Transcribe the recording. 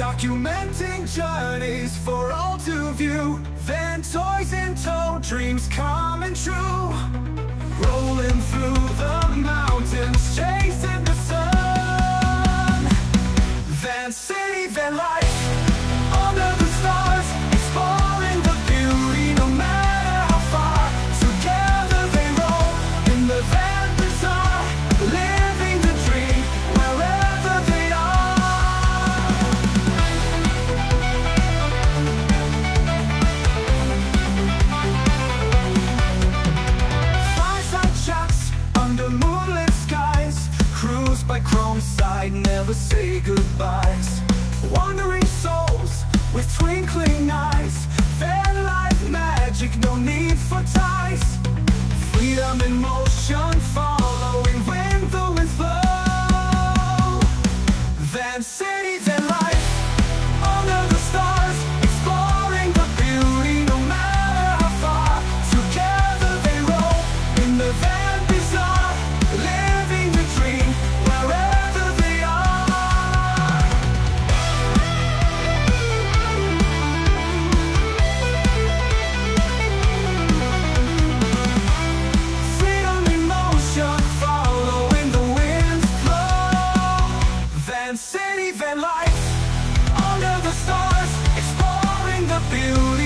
Documenting journeys for all to view, van toys in tow, dreams coming true. Rolling through the mountains, chasing the sun. Vancity, van life, chrome never say goodbyes. Wandering souls with twinkling eyes. Fan life magic, no need for ties. Freedom in motion, following when the winds blow Vancity, van life city, van life, under the stars, exploring the beauty